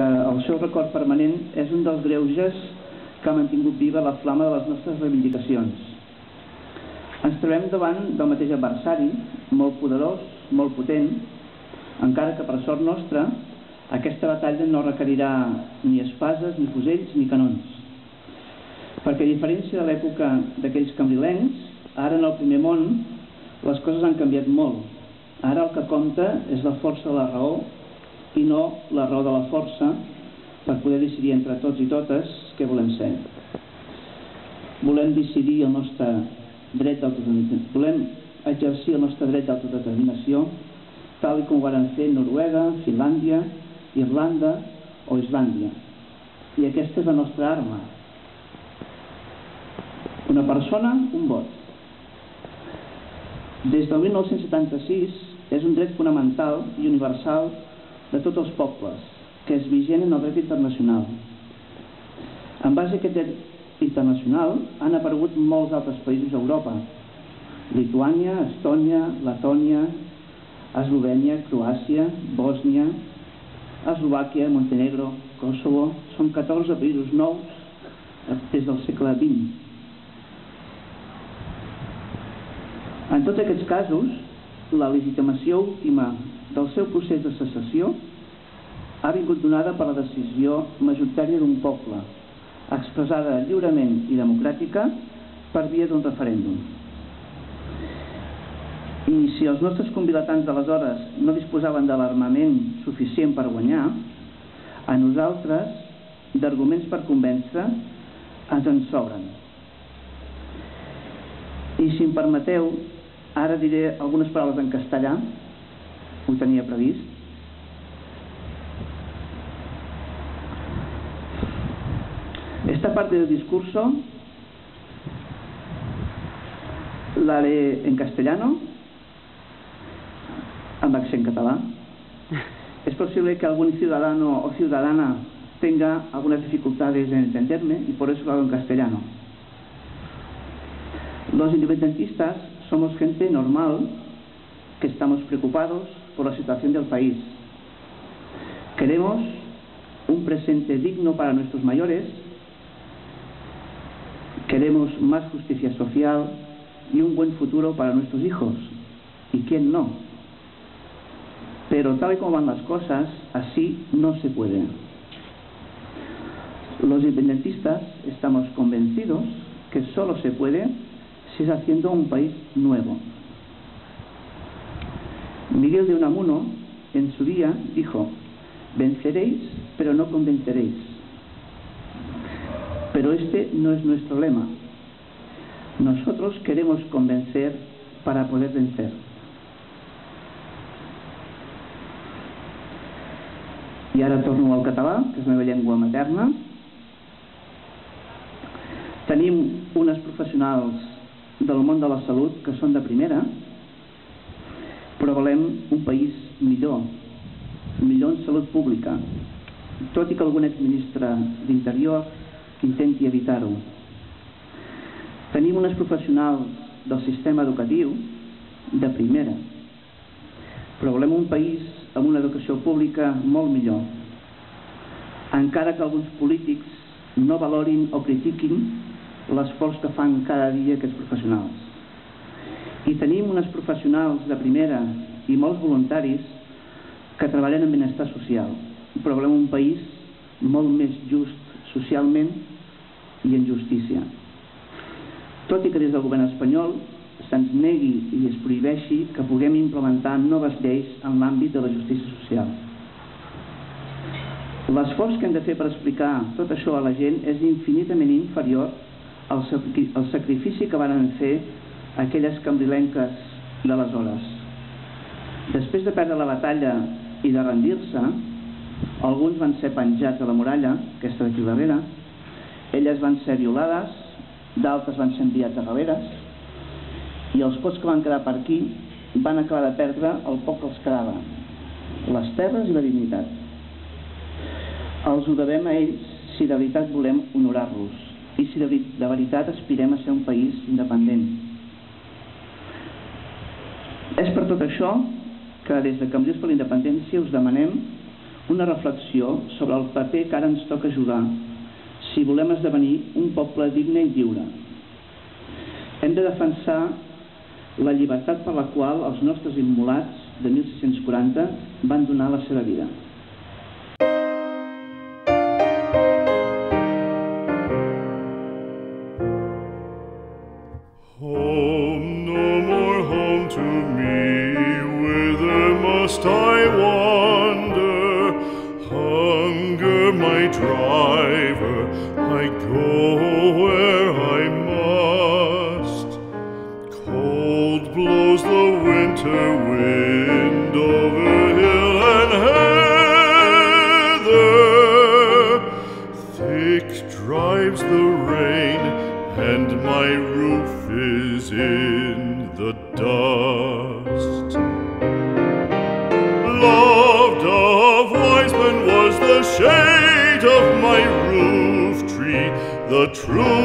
el seu record permanent és un dels greuges que ha mantingut viva la flama de les nostres reivindicacions. Ens trobem davant del mateix adversari, molt poderós, molt potent, encara que per sort nostra aquesta batalla no requerirà ni espases, ni fusells, ni canons. Perquè a diferència de l'època d'aquells cambrilencs, ara en el primer món les coses han canviat molt. Ara el que compta és la força de la raó i no la raó de la força per poder decidir entre tots i totes què volem ser. Volem decidir el nostre dret d'autodeterminació, volem exercir el nostre dret d'autodeterminació tal com ho van fer Noruega, Finlàndia, Irlanda o Islàndia. I aquesta és la nostra arma. Una persona, un vot. Des del 1976 és un dret fonamental i universal de tots els pobles, que és vigent en el dret internacional. En base a aquest dret internacional han aparegut molts altres països d'Europa, Lituània, Estònia, Letònia, Eslovènia, Croàcia, Bòsnia, Eslovàquia, Montenegro, Kosovo, són 14 països nous des del segle XX. En tots aquests casos, la legitimació última del seu procés de secessió ha vingut donada per la decisió majoritària d'un poble, expressada lliurement i democràtica per via d'un referèndum. I si els nostres convilatants d'aleshores no disposaven de l'armament suficient per guanyar, a nosaltres d'arguments per convèncer ens en sobren. I si em permeteu, ara diré algunes paraules en castellà ho tenia previst. Esta parte del discurso la haré en castellano, amb accent català. Es posible que algún ciudadano o ciudadana tenga algunas dificultades en entenderme y por eso lo hago en castellano. Los independentistas somos gente normal que estamos preocupados por la situación del país. Queremos un presente digno para nuestros mayores, queremos más justicia social y un buen futuro para nuestros hijos. ¿Y quién no? Pero tal y como van las cosas, así no se puede. Los independentistas estamos convencidos que solo se puede si es haciendo un país nuevo. Miguel de Unamuno, en su día, dijo, venceréis, pero no convenceréis. Pero este no es nuestro lema. Nosotros queremos convencer para poder vencer. I ara torno al català, que és la meva llengua materna. Tenim unes professionals del món de la salut que són de primera, però volem un país millor, millor en salut pública, tot i que algun exministre d'Interior intenti evitar-ho. Tenim unes professionals del sistema educatiu de primera, però volem un país amb una educació pública molt millor. Encara que alguns polítics no valorin o critiquin l'esforç que fan cada dia aquests professionals. I tenim unes professionals de primera i molts voluntaris que treballen en benestar social, però volem un país molt més just socialment i en justícia. Tot i que des del govern espanyol se'ns negui i es prohibeixi que puguem implementar noves lleis en l'àmbit de la justícia social. L'esforç que hem de fer per explicar tot això a la gent és infinitament inferior al, sacrifici que van fer aquelles cambrilenques d'aleshores. Després de perdre la batalla i de rendir-se, alguns van ser penjats a la muralla, aquesta d'aquí darrere, elles van ser violades, d'altres van ser enviats a galeres, i els pocs que van quedar per aquí van acabar de perdre el poc que els quedava, les terres i la dignitat. Els ho devem a ells si de veritat volem honorar-los i si de veritat aspirem a ser un país independent. És per tot això que des de Canvies per la Independència us demanem una reflexió sobre el paper que ara ens toca jugar si volem esdevenir un poble digne i lliure. Hem de defensar la llibertat per la qual els nostres immolats de 1640 van donar la seva vida. cold blows the winter wind over hill and heather. Thick drives the rain, and my roof is in the dust. Loved of wise men was the shade of my roof tree, the true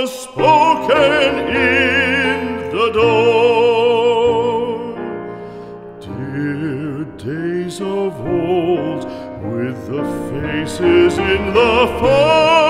was spoken in the door. Dear days of old, with the faces in the fire.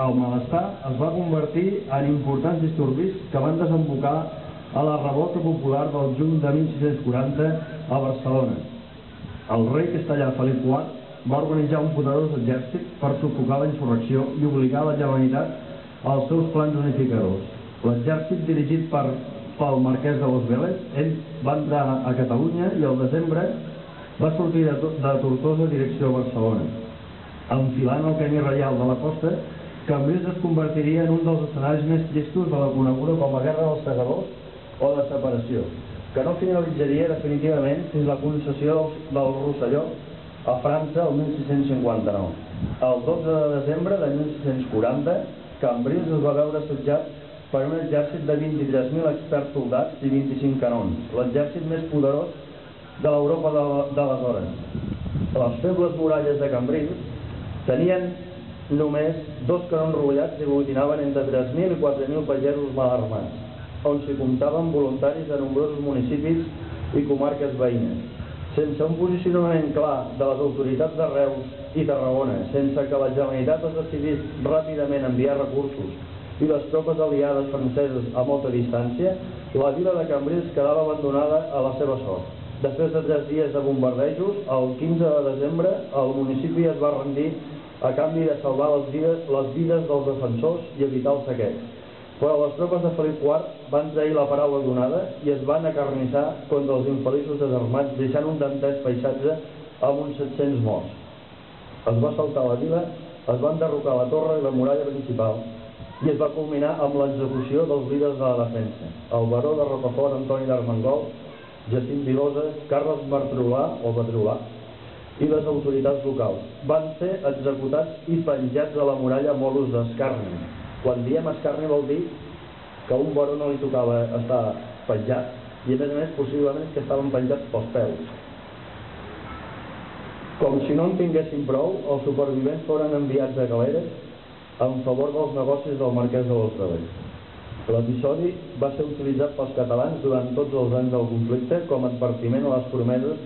El malestar es va convertir en importants disturbis que van desembocar a la revolta popular del juny de 1640 a Barcelona. El rei castellà Felip IV va organitzar un poderós exèrcit per sufocar la insurrecció i obligar la Generalitat als seus plans unificadors. L'exèrcit dirigit per pel marquès de Los Vélez, ell va entrar a Catalunya i al desembre va sortir de, de Tortosa direcció a Barcelona. Enfilant el camí reial de la costa, Cambrils es convertiria en un dels escenaris més tristos de la coneguda com a Guerra dels Segadors o de separació, que no finalitzaria definitivament fins la concessió del Rosselló a França el 1659. El 12 de desembre de 1640, Cambrils es va veure assetjat per un exèrcit de 23.000 experts soldats i 25 canons, l'exèrcit més poderós de l'Europa d'aleshores. Les febles muralles de Cambrils tenien només dos canons rovellats i aglutinaven entre 3.000 i 4.000 pagesos mal armats, on s'hi comptaven voluntaris de nombrosos municipis i comarques veïnes. Sense un posicionament clar de les autoritats de Reus i Tarragona, sense que la Generalitat es decidís ràpidament enviar recursos i les tropes aliades franceses a molta distància, la vila de Cambrils quedava abandonada a la seva sort. Després de tres dies de bombardejos, el 15 de desembre, el municipi es va rendir a canvi de salvar les vides, les vides dels defensors i evitar el saqueig. Però les tropes de Felip IV van trair la paraula donada i es van acarnissar contra els infeliços desarmats, deixant un dantès paisatge amb uns 700 morts. Es va saltar la vila, es van derrocar la torre i la muralla principal, i es va culminar amb l'execució dels líders de la defensa, el baró de Rocafort Antoni d'Armengol, Jacint Vilosa, Carles Martrolà o Batrolà i les autoritats locals. Van ser executats i penjats a la muralla molos d'escarni. Quan diem escarni vol dir que un baró no li tocava estar penjat i a més a més possiblement que estaven penjats pels peus. Com si no en tinguessin prou, els supervivents foren enviats a galeres en favor dels negocis del marquès de l'Hostaler. L'episodi va ser utilitzat pels catalans durant tots els anys del conflicte com a advertiment a les promeses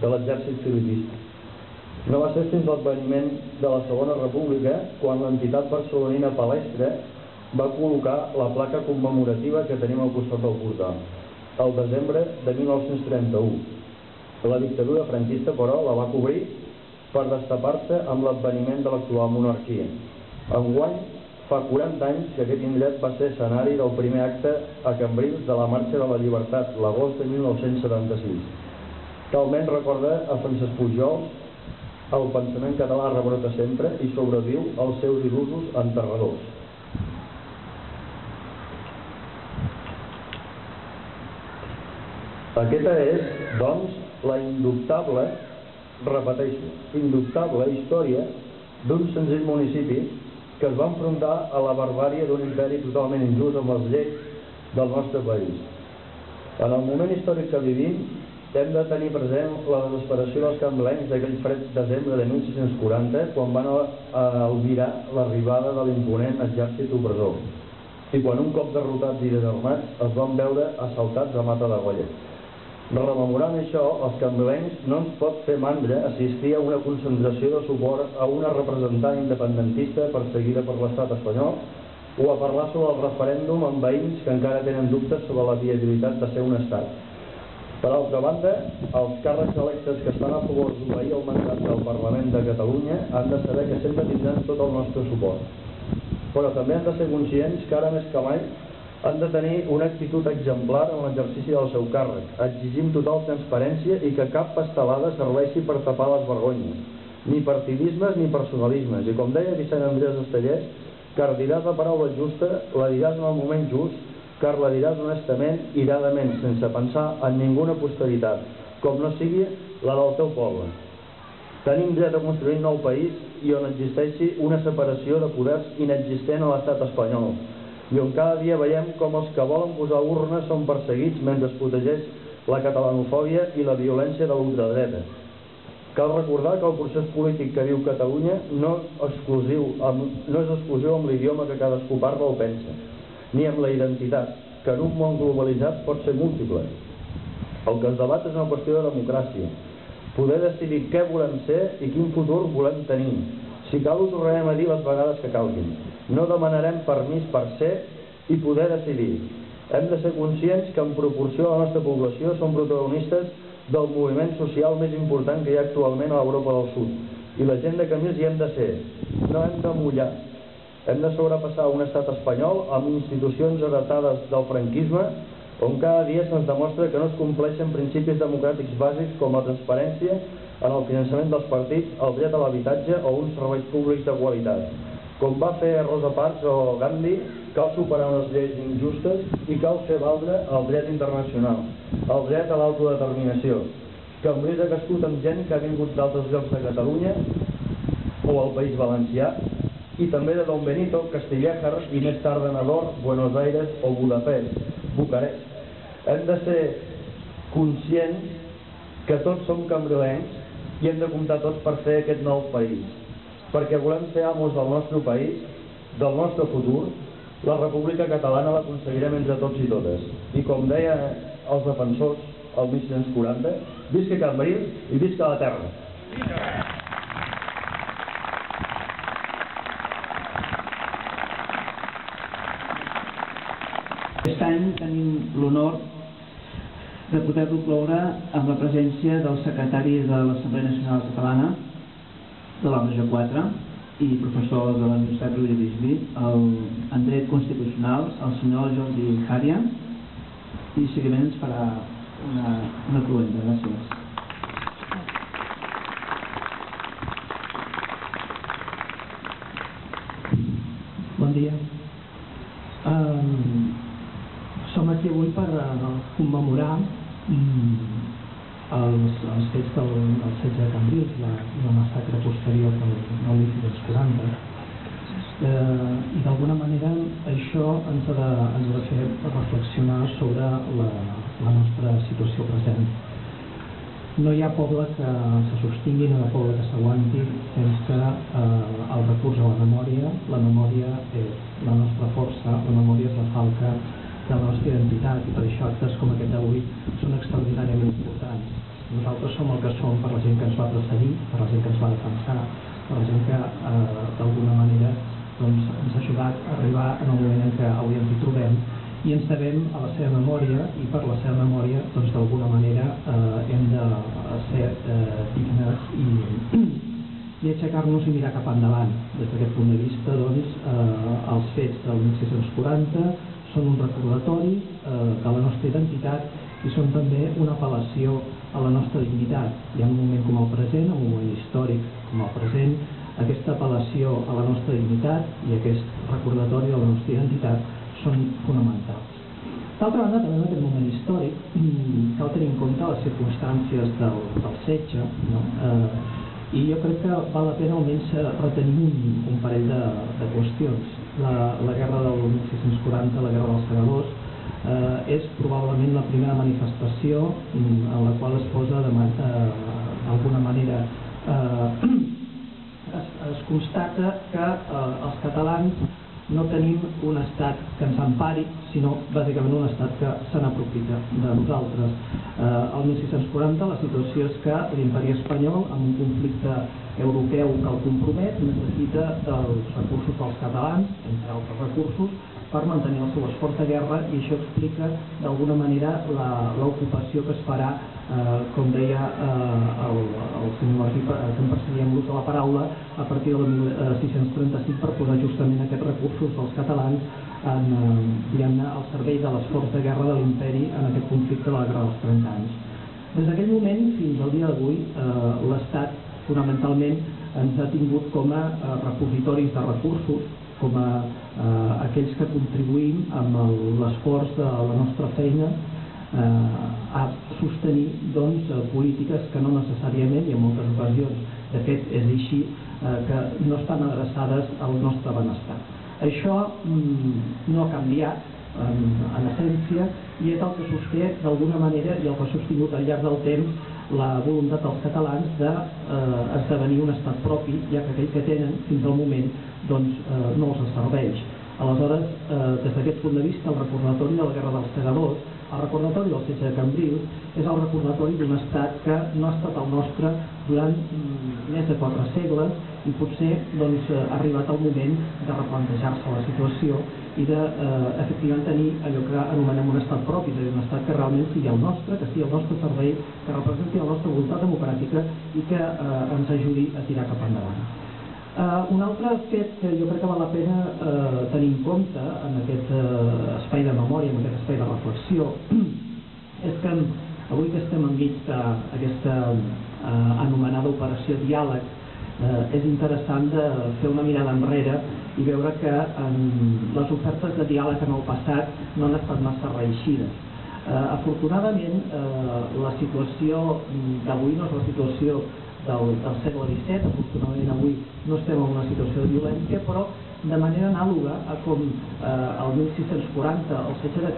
de l'exèrcit filipista. No va ser fins l'adveniment de la Segona República quan l'entitat barcelonina Palestra va col·locar la placa commemorativa que tenim al costat del portal, el desembre de 1931. La dictadura franquista, però, la va cobrir per destapar-se amb l'adveniment de l'actual monarquia. Enguany Fa 40 anys que aquest indret va ser escenari del primer acte a Cambrils de la Marxa de la Llibertat, l'agost de 1976. Talment recorda a Francesc Pujol el pensament català rebrota sempre i sobreviu als seus il·lusos enterradors. Aquesta és, doncs, la indubtable, repeteixo, indubtable història d'un senzill municipi que es va enfrontar a la barbària d'un imperi totalment injust amb les lleis del nostre país. En el moment històric que vivim, hem de tenir present la desesperació dels camblencs d'aquell fred desembre de 1640 quan van albirar l'arribada de l'imponent exèrcit opressor i quan un cop derrotats i desarmats es van veure assaltats a mata de golla. Rememorant això, els cambrencs no ens pot fer mandra assistir a una concentració de suport a una representant independentista perseguida per l'estat espanyol o a parlar sobre el referèndum amb veïns que encara tenen dubtes sobre la viabilitat de ser un estat. Per altra banda, els càrrecs electes que estan a favor d'obeir el mandat del Parlament de Catalunya han de saber que sempre tindran tot el nostre suport. Però també han de ser conscients que ara més que mai han de tenir una actitud exemplar en l'exercici del seu càrrec. Exigim total transparència i que cap pastelada serveixi per tapar les vergonyes. Ni partidismes ni personalismes. I com deia Vicent Andrés Estellers, car diràs la paraula justa, la diràs en el moment just, car la diràs honestament, iradament, sense pensar en ninguna posteritat, com no sigui la del teu poble. Tenim dret a construir un nou país i on existeixi una separació de poders inexistent a l'estat espanyol, i on cada dia veiem com els que volen posar urnes són perseguits mentre es protegeix la catalanofòbia i la violència de l'ultradreta. Cal recordar que el procés polític que viu Catalunya no, exclusiu, amb, no és exclusiu amb l'idioma que cadascú parla o pensa, ni amb la identitat, que en un món globalitzat pot ser múltiple. El que es debat és una qüestió de democràcia, poder decidir què volem ser i quin futur volem tenir. Si cal ho tornarem a dir les vegades que calguin. No demanarem permís per ser i poder decidir. Hem de ser conscients que en proporció a la nostra població som protagonistes del moviment social més important que hi ha actualment a l'Europa del Sud. I la gent de camins hi hem de ser. No hem de mullar. Hem de sobrepassar un estat espanyol amb institucions heretades del franquisme on cada dia se'ns demostra que no es compleixen principis democràtics bàsics com la transparència en el finançament dels partits, el dret a l'habitatge o uns serveis públics de qualitat. Com va fer Rosa Parks o Gandhi, cal superar unes lleis injustes i cal fer valdre el dret internacional, el dret a l'autodeterminació. Cambrils ha cascut amb gent que ha vingut d'altres llocs de Catalunya o al País Valencià i també de Don Benito, Castillejar i més tard de Nador, Buenos Aires o Budapest, Bucarest. Hem de ser conscients que tots som cambrilencs i hem de comptar tots per fer aquest nou país perquè volem ser amos del nostre país, del nostre futur, la República Catalana l'aconseguirem entre tots i totes. I com deia els defensors el 1640, visca Can Bril i visca la terra. Aquest any tenim l'honor de poder-lo cloure amb la presència del secretari de l'Assemblea Nacional Catalana, de la Regió 4 i professor de la Universitat Rovira Virgili, el, dret constitucional, el senyor Jordi Jària, i seguiment ens farà una, una cruenta. Gràcies. Bon dia. Um, som aquí avui per uh, commemorar um, els, els fets del, del 16 de Cambrils, la, la massacre posterior del, del 1940. Eh, I d'alguna manera això ens ha, de, ens ha de fer reflexionar sobre la, la nostra situació present. No hi ha poble que se sostingui, no hi ha poble que s'aguanti sense eh, el recurs a la memòria. La memòria és la nostra força, la memòria és la falca la nostra identitat i per això actes com aquest d'avui són extraordinàriament importants. Nosaltres som el que som per la gent que ens va precedir, per la gent que ens va defensar, per la gent que eh, d'alguna manera doncs, ens ha ajudat a arribar en el moment en què avui ens hi trobem i ens devem a la seva memòria i per la seva memòria doncs d'alguna manera eh, hem de ser eh, dignes i, i aixecar-nos i mirar cap endavant. Des d'aquest punt de vista, doncs, eh, els fets del 1640 són un recordatori eh, de la nostra identitat i són també una apel·lació a la nostra dignitat. I en un moment com el present, en un moment històric com el present, aquesta apel·lació a la nostra dignitat i aquest recordatori de la nostra identitat són fonamentals. D'altra banda, també en aquest moment històric cal tenir en compte les circumstàncies del, del setge no? eh, i jo crec que val la pena almenys retenir un, un parell de, de qüestions. La, la guerra del 1640, la guerra dels segadors, eh, és probablement la primera manifestació en la qual es posa d'alguna manera eh, es, es constata que eh, els catalans no tenim un estat que ens empari, sinó bàsicament un estat que se n'aprofita de nosaltres. Eh, el 1640 la situació és que l'imperi espanyol, amb un conflicte europeu que el compromet, necessita dels recursos dels catalans, entre altres recursos, per mantenir el seu esforç de guerra i això explica d'alguna manera l'ocupació que es farà, eh, com deia eh, el, el senyor Martí, que em perseguia l'ús de la paraula, a partir del 1635 per posar justament aquests recursos dels catalans en, eh, al servei de l'esforç de guerra de l'imperi en aquest conflicte de la guerra dels 30 anys. Des d'aquell moment fins al dia d'avui eh, l'Estat fonamentalment ens ha tingut com a eh, repositoris de recursos com a eh, aquells que contribuïm amb l'esforç de la nostra feina eh, a sostenir doncs, polítiques que no necessàriament i en moltes ocasions de fet és així eh, que no estan adreçades al nostre benestar. Això mm, no ha canviat en, en essència i és el que sosté d'alguna manera i el que ha sostingut al llarg del temps la voluntat dels catalans d'esdevenir eh, un estat propi, ja que aquell que tenen fins al moment doncs, eh, no els serveix. Aleshores, eh, des d'aquest punt de vista, el recordatori de la Guerra dels Segadors, el recordatori del setge de Cambrils, és el recordatori d'un estat que no ha estat el nostre durant mm, més de quatre segles i potser doncs, ha arribat el moment de replantejar-se la situació i de eh, efectivament tenir allò que anomenem un estat propi, és un estat que realment sigui el nostre, que sigui el nostre servei, que representi la nostra voluntat democràtica i que eh, ens ajudi a tirar cap endavant. Uh, un altre fet que jo crec que val la pena uh, tenir en compte en aquest uh, espai de memòria, en aquest espai de reflexió, és que avui que estem enmig d'aquesta uh, anomenada operació diàleg, uh, és interessant de fer una mirada enrere i veure que um, les ofertes de diàleg en el passat no han estat massa reeixides. Uh, afortunadament, uh, la situació d'avui no és la situació del, del segle XVII, afortunadament avui no estem en una situació de violència, però de manera anàloga a com eh, el 1640 el setge de